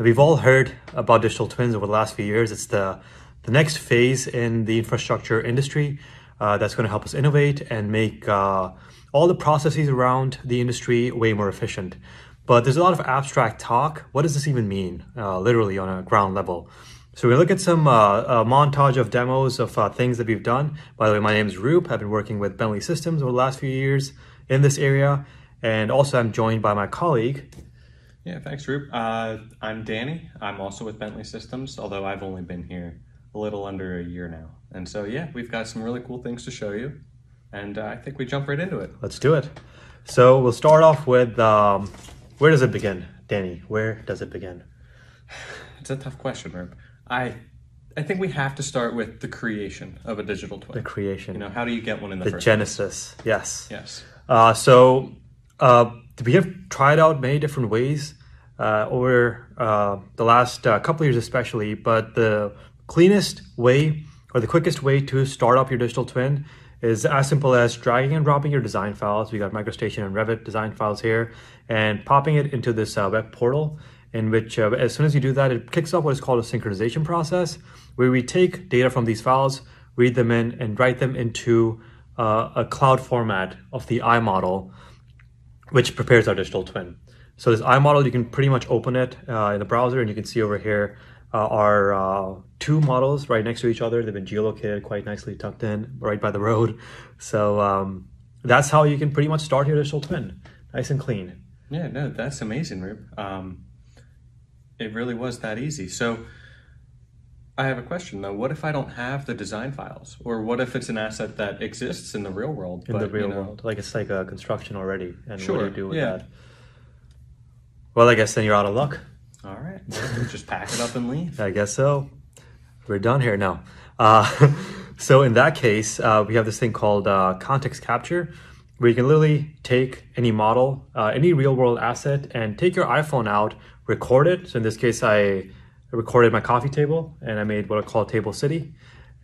We've all heard about digital twins over the last few years. It's the, the next phase in the infrastructure industry uh, that's going to help us innovate and make uh, all the processes around the industry way more efficient. But there's a lot of abstract talk. What does this even mean, uh, literally on a ground level? So we look at some uh, montage of demos of uh, things that we've done. By the way, my name is Roop. I've been working with Bentley Systems over the last few years in this area. And also I'm joined by my colleague, yeah, thanks, Roop. Uh, I'm Danny. I'm also with Bentley Systems, although I've only been here a little under a year now. And so, yeah, we've got some really cool things to show you. And uh, I think we jump right into it. Let's do it. So we'll start off with um, where does it begin, Danny? Where does it begin? It's a tough question, Roop. I I think we have to start with the creation of a digital twin. The creation. You know, how do you get one in the, the first genesis? Place? Yes. Yes. Uh, so uh, we have tried out many different ways over uh, the last uh, couple years especially, but the cleanest way or the quickest way to start up your digital twin is as simple as dragging and dropping your design files. We got MicroStation and Revit design files here and popping it into this uh, web portal in which uh, as soon as you do that, it kicks off what is called a synchronization process where we take data from these files, read them in and write them into uh, a cloud format of the iModel, which prepares our digital twin. So this iModel, you can pretty much open it uh, in the browser and you can see over here uh, are uh, two models right next to each other. They've been geolocated quite nicely tucked in right by the road. So um, that's how you can pretty much start your digital twin, nice and clean. Yeah, no, that's amazing, Roop. Um, it really was that easy. So I have a question though. What if I don't have the design files, or what if it's an asset that exists in the real world? In but, the real you know, world, like it's like a construction already, and sure, what do you do with yeah. that? Well, I guess then you're out of luck. All right. just pack it up and leave. I guess so. We're done here now. Uh, so in that case, uh, we have this thing called uh, ContextCapture, where you can literally take any model, uh, any real world asset, and take your iPhone out, record it. So in this case, I recorded my coffee table and I made what I call Table City.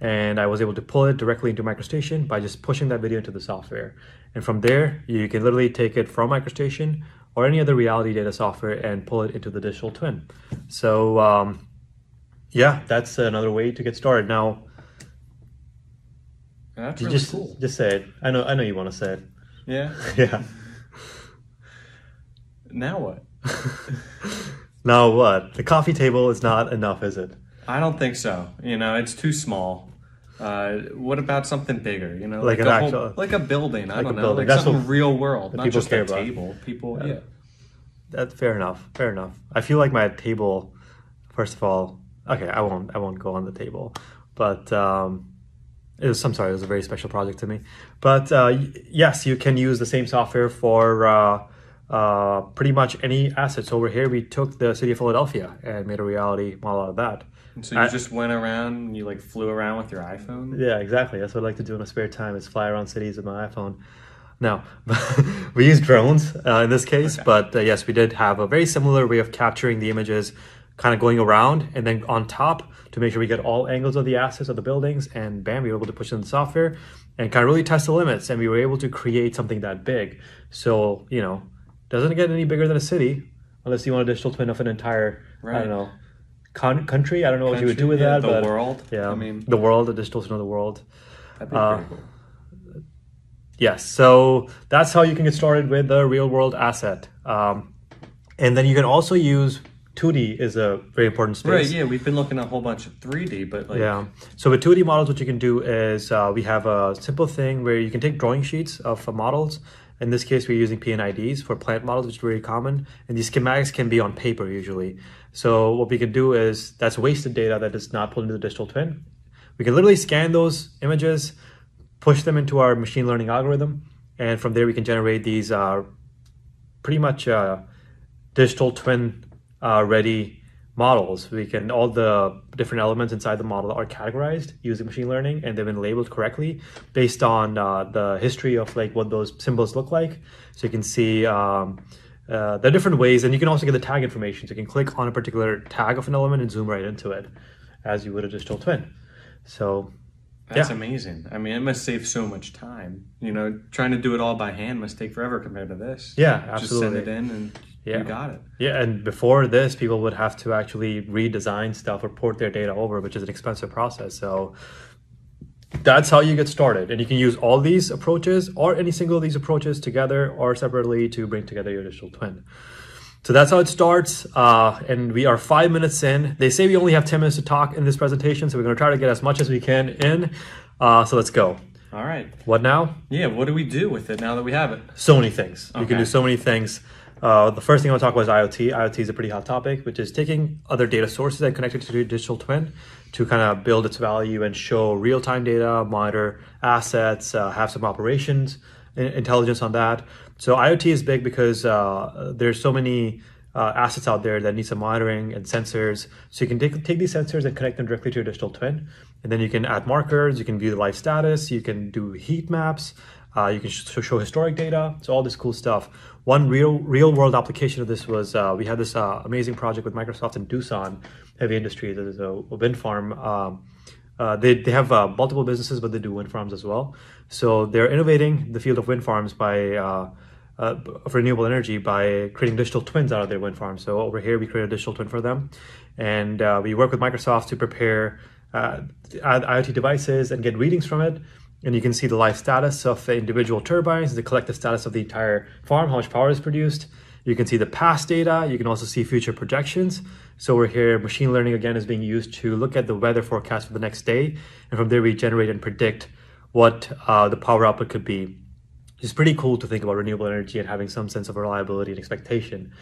And I was able to pull it directly into MicroStation by just pushing that video into the software. And from there, you can literally take it from MicroStation or any other reality data software and pull it into the digital twin. So um, yeah, that's another way to get started. Now, that's really just cool. just say it. I know I know you want to say it. Yeah. yeah. Now what? now what? The coffee table is not enough, is it? I don't think so. You know, it's too small. Uh, what about something bigger? You know, like, like an actual, whole, like a building. I like don't know, building. like That's something real world, not people just a about. table. People, yeah. yeah. That's fair enough. Fair enough. I feel like my table. First of all, okay, I won't. I won't go on the table, but um, it was. I'm sorry, it was a very special project to me. But uh, yes, you can use the same software for. Uh, uh, pretty much any assets over here. We took the city of Philadelphia and made a reality model out of that. And so you I, just went around and you like flew around with your iPhone? Yeah, exactly. That's what I like to do in a spare time is fly around cities with my iPhone. No, we use drones uh, in this case, okay. but uh, yes, we did have a very similar way of capturing the images, kind of going around and then on top to make sure we get all angles of the assets of the buildings. And bam, we were able to push in the software and kind of really test the limits. And we were able to create something that big. So, you know, doesn't get any bigger than a city unless you want a digital twin of an entire, right. I don't know, con- country. I don't know country, what you would do with yeah, that. The but, world. Yeah. I mean, the world, a digital twin of the world. That'd be uh, cool. Yes, so that's how you can get started with the real world asset. Um, and then you can also use 2D is a very important space. Right, yeah, we've been looking at a whole bunch of 3D, but like... Yeah, so with 2D models, what you can do is uh, we have a simple thing where you can take drawing sheets of uh, models. In this case, we're using P&IDs for plant models, which is very common. And these schematics can be on paper usually. So what we can do is, that's wasted data that is not pulled into the digital twin. We can literally scan those images, push them into our machine learning algorithm, and from there we can generate these uh, pretty much uh, digital twin uh, ready models. We can all the different elements inside the model are categorized using machine learning, and they've been labeled correctly based on uh, the history of like what those symbols look like. So you can see. Um, uh, there are different ways, and you can also get the tag information. So you can click on a particular tag of an element and zoom right into it, as you would a digital twin. So that's yeah. amazing. I mean, it must save so much time. You know, trying to do it all by hand must take forever compared to this. Yeah, absolutely. Just send it in and Yeah. You got it. Yeah, and before this, people would have to actually redesign stuff or port their data over, which is an expensive process. So that's how you get started. And you can use all these approaches or any single of these approaches together or separately to bring together your digital twin. So that's how it starts. Uh, and we are five minutes in. They say we only have 10 minutes to talk in this presentation, so we're going to try to get as much as we can in. Uh, so let's go. All right. What now? Yeah, what do we do with it now that we have it? So many things. You can do so many things. Uh, the first thing I want to talk about is IoT. IoT is a pretty hot topic, which is taking other data sources and connecting to your digital twin to kind of build its value and show real time data, monitor assets, uh, have some operations intelligence on that. So IoT is big because uh, there's so many uh, assets out there that need some monitoring and sensors. So you can take, take these sensors and connect them directly to your digital twin. And then you can add markers, you can view the life status, you can do heat maps, uh, you can sh- show historic data. So all this cool stuff. One real real world application of this was uh, we had this uh, amazing project with Microsoft and Doosan Heavy Industries. There's a, a wind farm. Um, uh, they, they have uh, multiple businesses, but they do wind farms as well. So they're innovating the field of wind farms by uh, uh, of renewable energy by creating digital twins out of their wind farms. So over here, we create a digital twin for them, and uh, we work with Microsoft to prepare uh, IoT devices and get readings from it. And you can see the life status of the individual turbines, the collective status of the entire farm, how much power is produced. You can see the past data. You can also see future projections. So we're here, machine learning again is being used to look at the weather forecast for the next day. And from there, we generate and predict what uh, the power output could be. It's pretty cool to think about renewable energy and having some sense of reliability and expectation.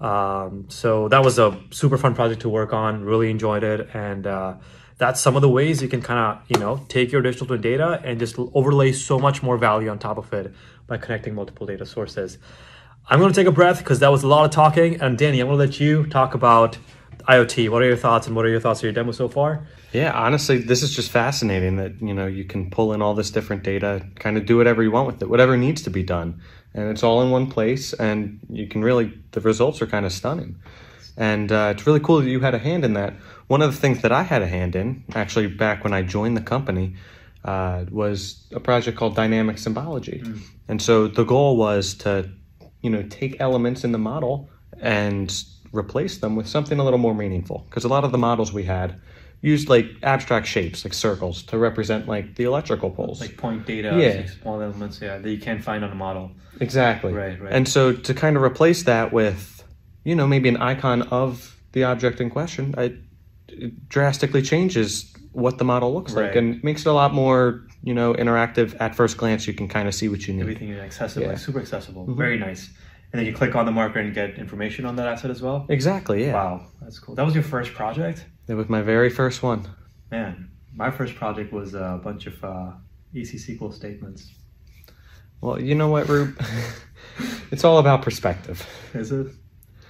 Um, so that was a super fun project to work on. Really enjoyed it, and uh, that's some of the ways you can kind of you know take your digital twin data and just overlay so much more value on top of it by connecting multiple data sources. I'm going to take a breath because that was a lot of talking, and Danny, I'm going to let you talk about IoT. What are your thoughts, and what are your thoughts of your demo so far? Yeah, honestly, this is just fascinating that you know you can pull in all this different data, kind of do whatever you want with it, whatever needs to be done, and it's all in one place, and you can really the results are kind of stunning, and uh, it's really cool that you had a hand in that. One of the things that I had a hand in, actually, back when I joined the company, uh, was a project called Dynamic Symbology, and so the goal was to, you know, take elements in the model and replace them with something a little more meaningful, because a lot of the models we had used like abstract shapes like circles to represent like the electrical poles Like point data, Yeah. small elements, yeah, that you can't find on a model. exactly Right, right. and so to kind of replace that with you know maybe an icon of the object in question it, it drastically changes what the model looks like and makes it a lot more you know interactive at first glance you can kind of see what you need Everything is accessible, Yeah. like super accessible. Very nice. And then you click on the marker and get information on that asset as well. exactly yeah Wow, that's cool. That was your first project? it was my very first one Man, my first project was a bunch of uh, EC SQL statements. well you know what Roop it's all about perspective Is it?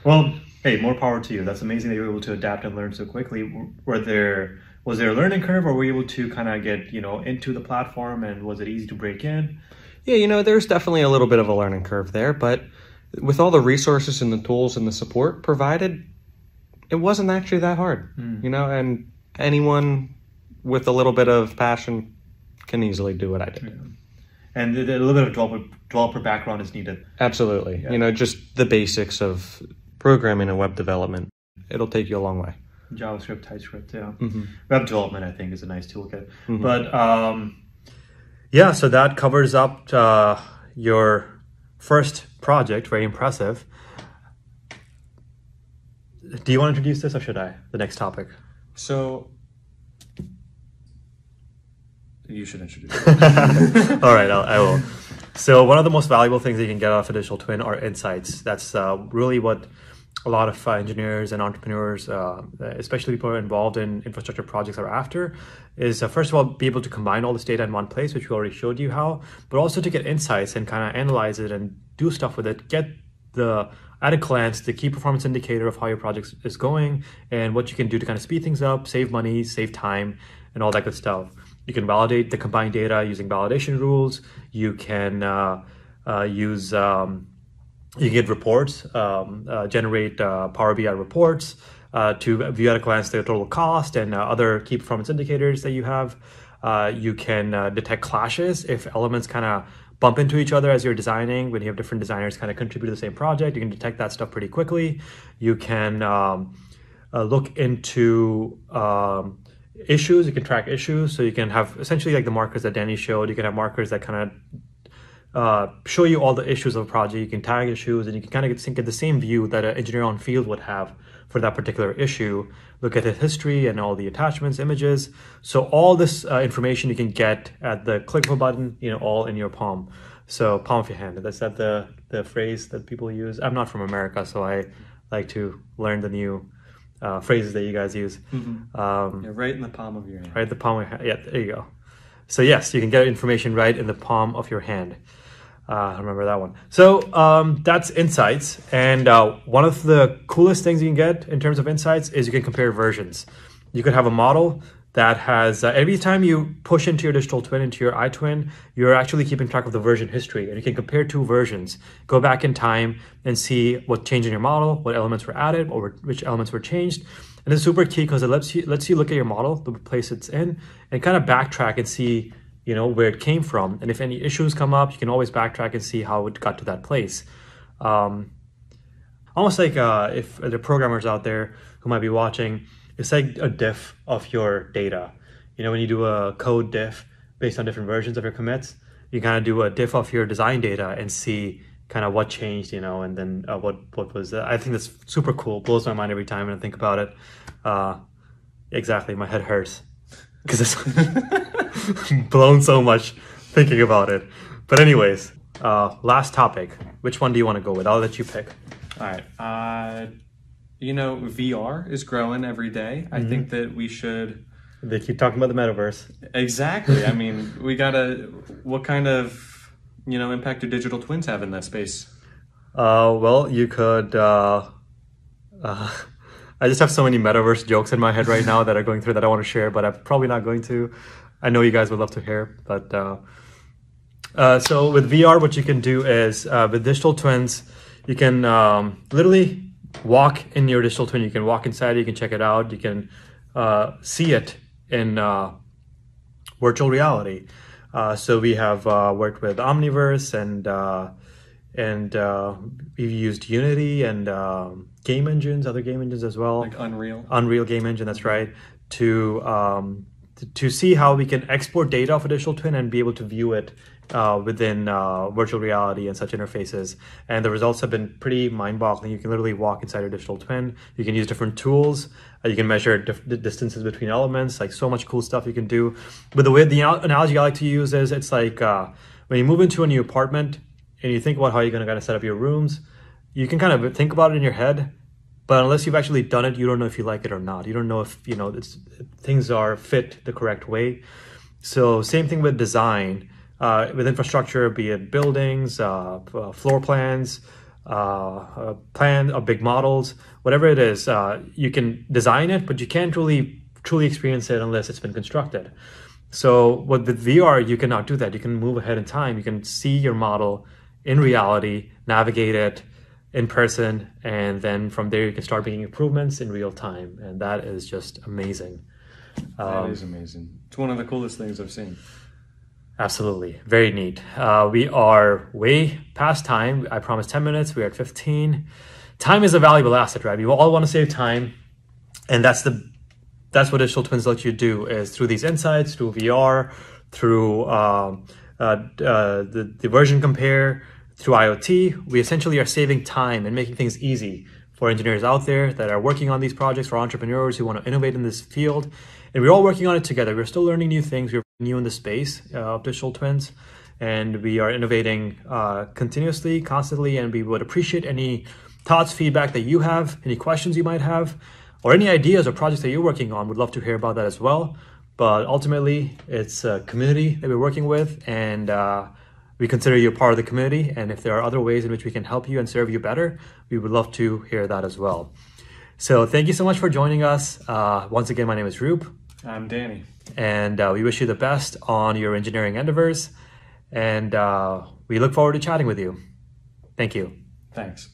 Well, hey, more power to you. That's amazing that you were able to adapt and learn so quickly. Were there was there a learning curve, or were you able to kind of get you know into the platform, and was it easy to break in? Yeah, you know, there's definitely a little bit of a learning curve there, but with all the resources and the tools and the support provided, it wasn't actually that hard. Hmm. You know, and anyone with a little bit of passion can easily do what I did. And a little bit of developer, developer background is needed. Absolutely. You know, just the basics of programming and web development. It'll take you a long way. JavaScript, TypeScript, yeah. Mm-hmm. Web development, I think, is a nice toolkit. But um, yeah, so that covers up uh, your first project. Very impressive. Do you want to introduce this, or should I? The next topic. So you should introduce All right, I'll, I will. So one of the most valuable things that you can get out of a digital twin are insights. That's uh, really what a lot of uh, engineers and entrepreneurs, uh, especially people involved in infrastructure projects, are after. Is uh, first of all be able to combine all this data in one place, which we already showed you how, but also to get insights and kind of analyze it and do stuff with it. Get the at a glance the key performance indicator of how your project is going and what you can do to kind of speed things up, save money, save time, and all that good stuff. You can validate the combined data using validation rules. You can uh, uh, use um, you get reports, um, uh, generate uh, Power BI reports uh, to view at a glance the total cost and uh, other key performance indicators that you have. You can detect clashes if elements kind of bump into each other as you're designing. When you have different designers kind of contribute to the same project, you can detect that stuff pretty quickly. You can um, uh, look into um, issues. You can track issues, so you can have essentially like the markers that Danny showed. You can have markers that kind of uh, show you all the issues of a project. You can tag issues, and you can kind of get, get the same view that an engineer on field would have for that particular issue. Look at the history and all the attachments, images. So all this uh, information you can get at the click of a button, you know, all in your palm. So palm of your hand. That's that the the phrase that people use. I'm not from America, so I like to learn the new uh, phrases that you guys use. Mm-hmm. Um, yeah, right in the palm of your hand. Right in the palm of your hand. Yeah, there you go. So yes, you can get information right in the palm of your hand. Uh, I remember that one. So um, that's insights. And uh, one of the coolest things you can get in terms of insights is you can compare versions. You could have a model that has, uh, every time you push into your digital twin, into your iTwin, you're actually keeping track of the version history. And you can compare two versions, go back in time and see what changed in your model, what elements were added, or which elements were changed. And it's super key because it lets you, lets you look at your model, the place it's in, and kind of backtrack and see you know, where it came from. And if any issues come up, you can always backtrack and see how it got to that place. Um, almost like uh, if are programmers out there who might be watching, it's like a diff of your data. You know, when you do a code diff based on different versions of your commits, you kind of do a diff of your design data and see kind of what changed, you know, and then uh, what what was. Uh, I think that's super cool. Blows my mind every time when I think about it. Uh, exactly, my head hurts because it's blown so much thinking about it. But anyways, uh, last topic. Which one do you want to go with? I'll let you pick. All right. You know, VR is growing every day. Mm-hmm. I think that we should. They keep talking about the metaverse. Exactly. I mean, we gotta. What kind of you know impact do digital twins have in that space? Uh, well, you could. Uh, uh, I just have so many metaverse jokes in my head right now that are going through that I want to share, but I'm probably not going to. I know you guys would love to hear, but uh, uh, so with VR, what you can do is uh, with digital twins, you can um, literally walk in your digital twin. You can walk inside, you can check it out, you can uh, see it in uh, virtual reality. Uh, so we have worked with Omniverse and and uh, we've used Unity and um, game engines, other game engines as well, like Unreal. Unreal Game Engine, that's right, to um, to see how we can export data of a digital twin and be able to view it uh, within uh, virtual reality and such interfaces. And the results have been pretty mind-boggling. You can literally walk inside your digital twin. You can use different tools. Uh, you can measure dif- the distances between elements. Like so much cool stuff you can do. But the way the analogy I like to use is it's like uh, when you move into a new apartment and you think about how you're going to kind of set up your rooms, you can kind of think about it in your head, but unless you've actually done it, you don't know if you like it or not. You don't know if you know things are fit the correct way. So same thing with design, uh, with infrastructure, be it buildings, uh, uh floor plans, uh, plan of big models, whatever it is, uh, you can design it, but you can't really truly experience it unless it's been constructed. So with VR, you cannot do that. You can move ahead in time. You can see your model in reality, navigate it in person, and then from there you can start making improvements in real time. And that is just amazing. Um, that is amazing. It's one of the coolest things I've seen. Absolutely. Very neat. Uh, we are way past time. I promised 10 minutes. We're at 15. Time is a valuable asset, right? We all want to save time. And that's the that's what digital twins let you do is through these insights, through VR, through um, uh, uh, the, the version compare, through IoT, we essentially are saving time and making things easy for engineers out there that are working on these projects, for entrepreneurs who want to innovate in this field. And we're all working on it together. We're still learning new things. We're new in the space uh, of digital twins. And we are innovating uh, continuously, constantly. And we would appreciate any thoughts, feedback that you have, any questions you might have, or any ideas or projects that you're working on. Would love to hear about that as well. But ultimately, it's a community that we're working with. And uh, we consider you a part of the community, and if there are other ways in which we can help you and serve you better, we would love to hear that as well. So thank you so much for joining us. Uh, once again, my name is Roop. I'm Danny. And uh, we wish you the best on your engineering endeavors. And uh, we look forward to chatting with you. Thank you. Thanks.